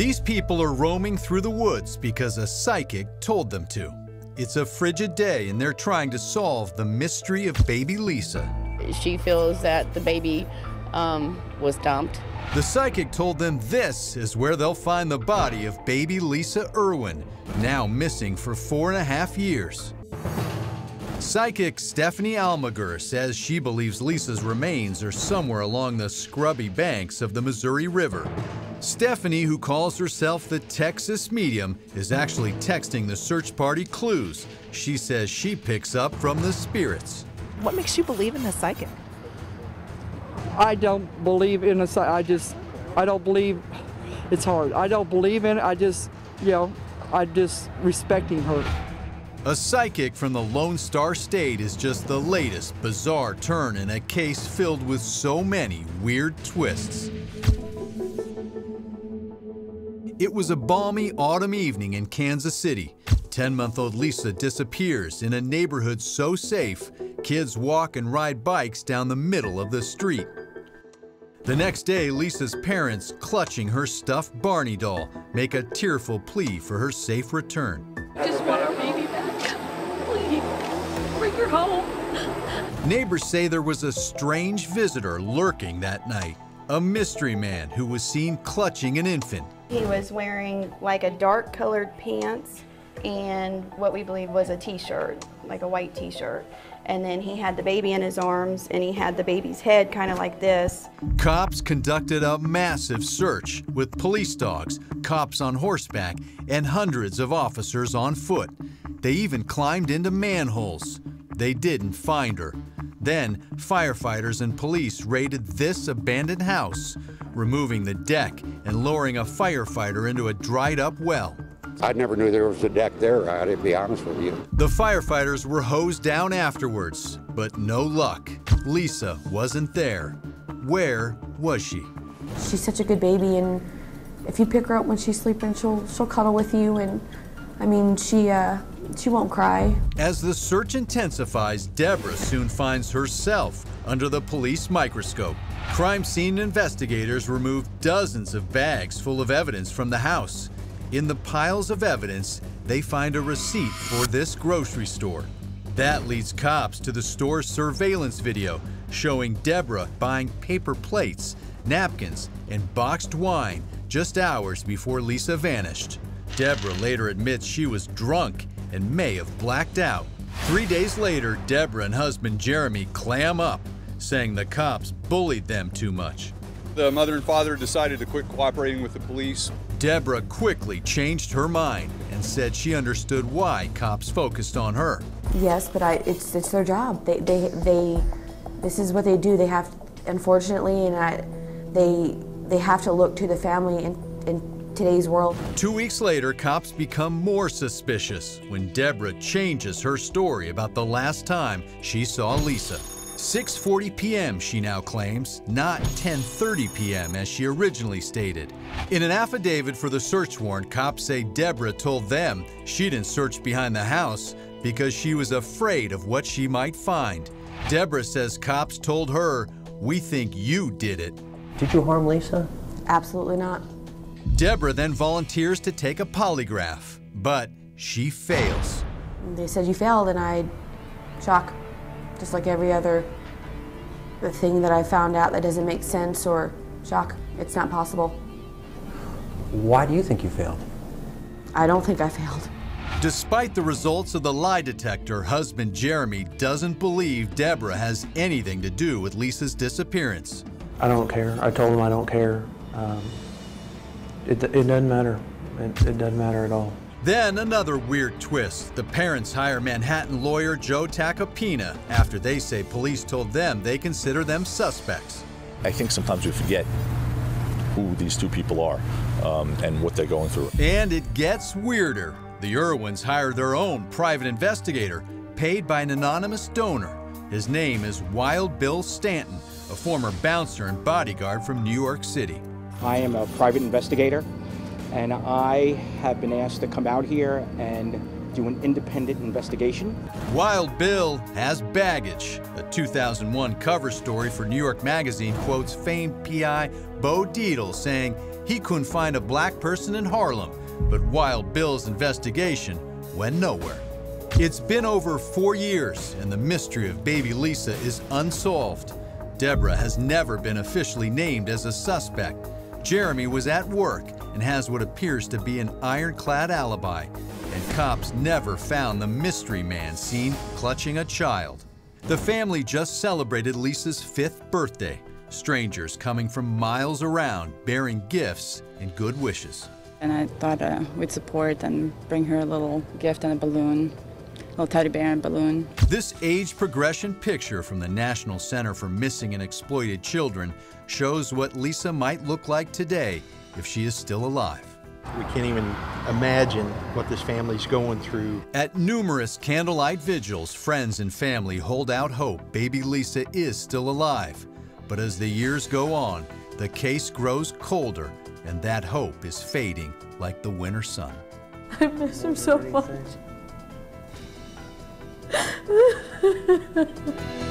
These people are roaming through the woods because a psychic told them to. It's a frigid day and they're trying to solve the mystery of baby Lisa. She feels that the baby um, was dumped. The psychic told them this is where they'll find the body of baby Lisa Irwin, now missing for four and a half years. Psychic Stephanie Almaguer says she believes Lisa's remains are somewhere along the scrubby banks of the Missouri River. Stephanie, who calls herself the Texas Medium, is actually texting the search party clues she says she picks up from the spirits. What makes you believe in the psychic? I don't believe in a psy- I just, I don't believe, it's hard. I don't believe in it. I just, you know, I just respecting her. A psychic from the Lone Star State is just the latest bizarre turn in a case filled with so many weird twists. It was a balmy autumn evening in Kansas City. 10 month old Lisa disappears in a neighborhood so safe, kids walk and ride bikes down the middle of the street. The next day, Lisa's parents, clutching her stuffed Barney doll, make a tearful plea for her safe return. Just want our baby back. Please, bring her home. Neighbors say there was a strange visitor lurking that night, a mystery man who was seen clutching an infant. He was wearing like a dark colored pants and what we believe was a t-shirt, like a white t-shirt. And then he had the baby in his arms and he had the baby's head kind of like this. Cops conducted a massive search with police dogs, cops on horseback, and hundreds of officers on foot. They even climbed into manholes. They didn't find her. Then, firefighters and police raided this abandoned house, removing the deck and lowering a firefighter into a dried up well. I never knew there was a deck there, I to be honest with you. The firefighters were hosed down afterwards, but no luck. Lisa wasn't there. Where was she? She's such a good baby, and if you pick her up when she's sleeping, she'll she'll cuddle with you, and I mean she uh, she won't cry. As the search intensifies, Deborah soon finds herself under the police microscope. Crime scene investigators remove dozens of bags full of evidence from the house. In the piles of evidence, they find a receipt for this grocery store. That leads cops to the store's surveillance video showing Deborah buying paper plates, napkins, and boxed wine just hours before Lisa vanished. Deborah later admits she was drunk and may have blacked out. Three days later, Deborah and husband Jeremy clam up, saying the cops bullied them too much. The mother and father decided to quit cooperating with the police. Deborah quickly changed her mind and said she understood why cops focused on her. Yes, but I, it's it's their job. They they they this is what they do. They have unfortunately, and I, they they have to look to the family and, in today's world. Two weeks later, cops become more suspicious when Deborah changes her story about the last time she saw Lisa. 6:40 p.m. she now claims, not 10:30 p.m. as she originally stated. In an affidavit for the search warrant, cops say Deborah told them she didn't search behind the house because she was afraid of what she might find. Deborah says cops told her, "We think you did it." Did you harm Lisa? Absolutely not. Deborah then volunteers to take a polygraph, but she fails. They said you failed, and I shock, just like every other the thing that I found out that doesn't make sense or shock. It's not possible. Why do you think you failed? I don't think I failed. Despite the results of the lie detector, husband Jeremy doesn't believe Deborah has anything to do with Lisa's disappearance. I don't care. I told him I don't care. Um, it, it doesn't matter. It, it doesn't matter at all. Then another weird twist. The parents hire Manhattan lawyer Joe Tacopina after they say police told them they consider them suspects. I think sometimes we forget who these two people are um, and what they're going through. And it gets weirder. The Irwins hire their own private investigator, paid by an anonymous donor. His name is Wild Bill Stanton, a former bouncer and bodyguard from New York City. I am a private investigator, and I have been asked to come out here and do an independent investigation. Wild Bill has baggage. A 2001 cover story for New York Magazine quotes famed PI Bo Dietl saying He couldn't find a black person in Harlem, but Wild Bill's investigation went nowhere. It's been over four years, and the mystery of baby Lisa is unsolved. Deborah has never been officially named as a suspect. Jeremy was at work and has what appears to be an ironclad alibi, and cops never found the mystery man seen clutching a child. The family just celebrated Lisa's fifth birthday. Strangers coming from miles around bearing gifts and good wishes. And I thought uh, we'd support and bring her a little gift and a balloon, little teddy bear and balloon. This age progression picture from the National Center for Missing and Exploited Children shows what Lisa might look like today if she is still alive. We can't even imagine what this family's going through. At numerous candlelight vigils, friends and family hold out hope baby Lisa is still alive. But as the years go on, the case grows colder and that hope is fading like the winter sun. I miss him so much. Ha ha ha ha.